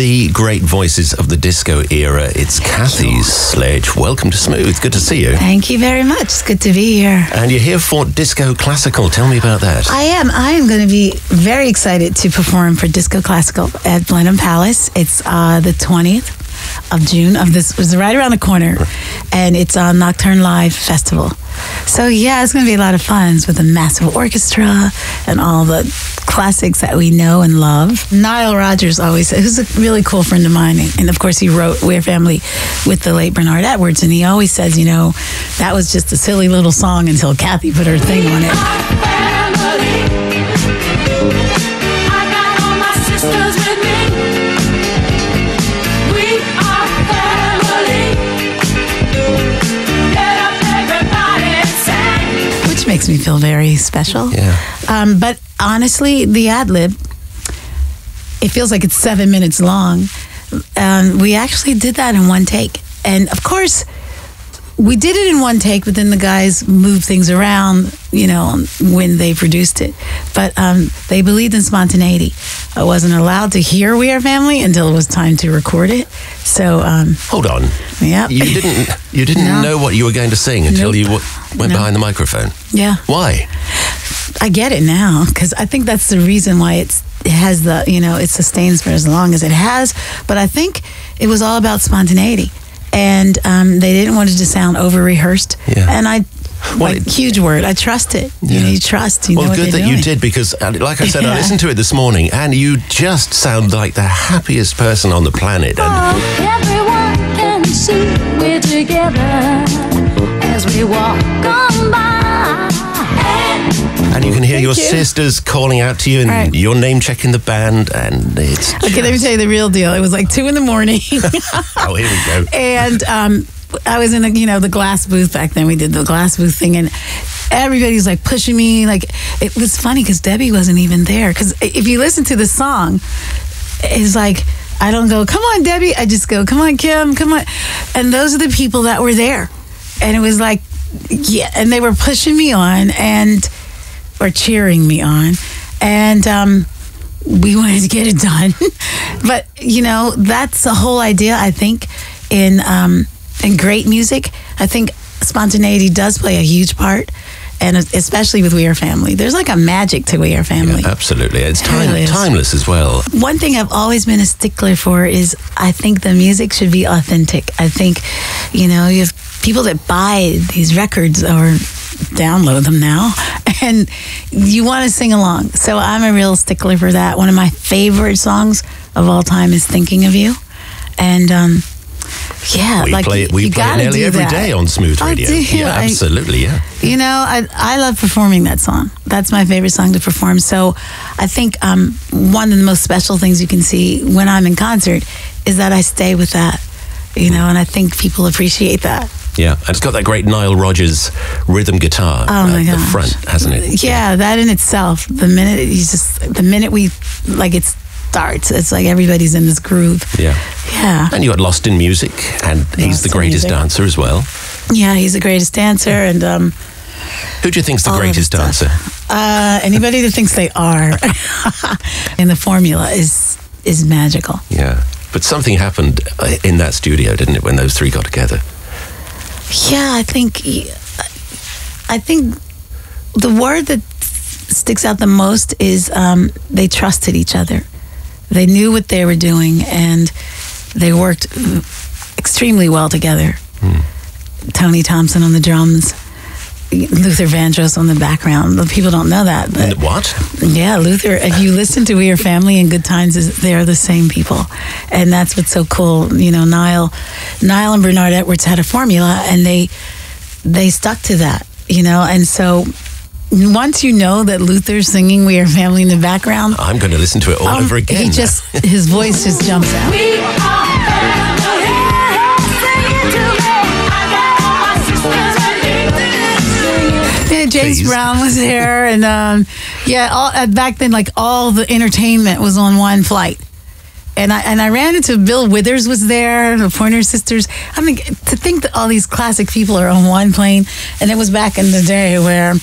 the great voices of the disco era. It's Kathy Sledge. Welcome to Smooth. Good to see you. Thank you very much. It's good to be here. And you're here for Disco Classical. Tell me about that. I am. I am going to be very excited to perform for Disco Classical at Blenheim Palace. It's uh, the 20th of June of this was right around the corner, and it's on Nocturne Live Festival. So yeah, it's going to be a lot of fun with a massive orchestra and all the classics that we know and love. Nile Rodgers always, who's a really cool friend of mine, and of course he wrote We're Family with the late Bernard Edwards, and he always says, you know, that was just a silly little song until Kathy put her thing on it. Makes me feel very special. Yeah. Um, but honestly, the ad lib, it feels like it's seven minutes long. Um, we actually did that in one take. And of course, we did it in one take, but then the guys moved things around, you know, when they produced it. But um, they believed in spontaneity. I wasn't allowed to hear We Are Family until it was time to record it. So, um, Hold on. yeah. You didn't. You didn't No. know what you were going to sing until Nope. you w- went No. behind the microphone. Yeah. Why? I get it now because I think that's the reason why it's it has the you know it sustains for as long as it has. But I think it was all about spontaneity, and um, they didn't want it to sound over rehearsed. Yeah. And I, Well, like it- huge word. I trust it. You know, you trust. You well, know good they're that you did because, uh, like I said, I listened to it this morning, and you just sound like the happiest person on the planet. And Everyone can see we're together as we walk on by. And you can hear your you. sisters calling out to you and Right. your name checking the band, and it's. Okay, let me tell you the real deal. It was like two in the morning. Oh, here we go. and um, I was in the you know the glass booth back then. We did the glass booth thing, and everybody's like pushing me. Like it was funny because Debbie wasn't even there. Because if you listen to the song, it's like I don't go, "Come on, Debbie." I just go, "Come on, Kim, come on," and those are the people that were there, and it was like, yeah, and they were pushing me on and or cheering me on, and um, we wanted to get it done. but you know, that's the whole idea. I think in um, in great music, I think spontaneity does play a huge part, and especially with We Are Family. There's like a magic to We Are Family. Yeah, Absolutely. It's time, is. timeless as well. One thing I've always been a stickler for is I think the music should be authentic. I think, you know, you have people that buy these records or download them now and you want to sing along. So I'm a real stickler for that. One of my favorite songs of all time is Thinking of You. And um yeah, We like play it. We play it nearly every that. day on Smooth Radio. Yeah, I- absolutely. Yeah. you know, I, I love performing that song. That's my favorite song to perform. So I think um, one of the most special things you can see when I'm in concert is that I stay with that, you know, and I think people appreciate that. Yeah, and it's got that great Nile Rodgers rhythm guitar Oh my at the front, hasn't it? Yeah, that in itself, the minute you just, the minute we, like it starts, it's like everybody's in this groove. Yeah. Yeah. And you got Lost in Music, and he's the greatest dancer as well. Yeah, he's the greatest dancer. And um, Who do you think's the greatest dancer? uh, anybody that thinks they are, and the formula is is magical. Yeah. But something happened uh, in that studio, didn't it, when those three got together? Yeah, I think I think the word that sticks out the most is um, they trusted each other. They knew what they were doing, and they worked extremely well together. Hmm. Tony Thompson on the drums, Luther Vandross on the background. The people don't know that, but What? yeah, Luther. If you listen to We Are Family and Good Times, they're the same people, and that's what's so cool. You know, Nile, Nile and Bernard Edwards had a formula, and they they stuck to that. You know, and so once you know that Luther's singing We Are Family in the background, I'm going to listen to it all um, over again. he just his voice just jumps out. We are family. Sing it to me. I got all my sisters with me. Yeah, James Please. Brown was there, and um, yeah, all, uh, back then, like all the entertainment was on one flight. And I and I ran into Bill Withers was there, the Pointer Sisters. I mean, to think that all these classic people are on one plane, and it was back in the day where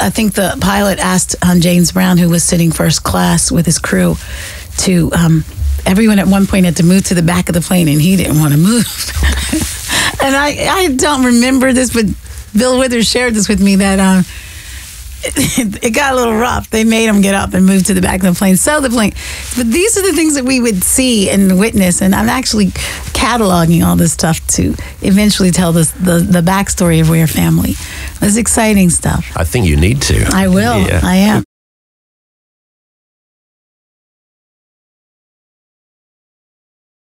I think the pilot asked um, James Brown, who was sitting first class with his crew, to um, everyone at one point had to move to the back of the plane, and he didn't want to move. and I, I don't remember this, but Bill Withers shared this with me that um, it, got a little rough. They made him get up and move to the back of the plane, sell the plane. But these are the things that we would see and witness. And I'm actually cataloging all this stuff to eventually tell this, the the backstory of We're family. It's exciting stuff. I think you need to. I will. Yeah. I am.